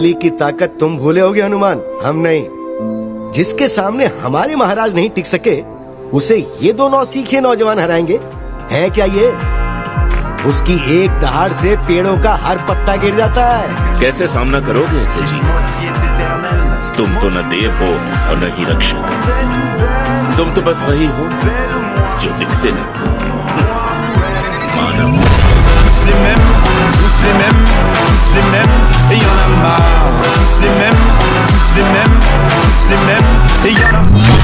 अली की ताकत तुम भूले होगे हनुमान। हम नहीं। जिसके सामने हमारे महाराज नहीं टिक सके उसे ये दो नौ सीखे नौजवान हराएँगे। हैं क्या ये? उसकी एक दहाड़ से पेड़ों का हर पत्ता गिर जाता है। कैसे सामना करोगे ऐसे जीव का तुम तो न देव हो और न ही रक्षक तुम तो बस वही हो जो दिखते हैं मानव tous les mêmes, tous les mêmes, tous les mêmes, et y en a les mêmes. Et.